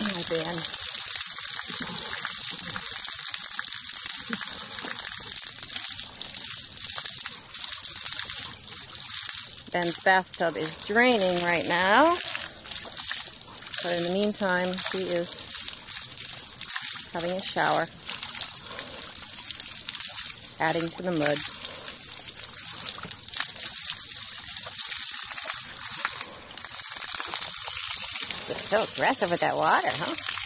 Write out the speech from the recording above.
Oh, my Ben. Ben's bathtub is draining right now. But in the meantime, he is having a shower, adding to the mud. Just so aggressive with that water, huh?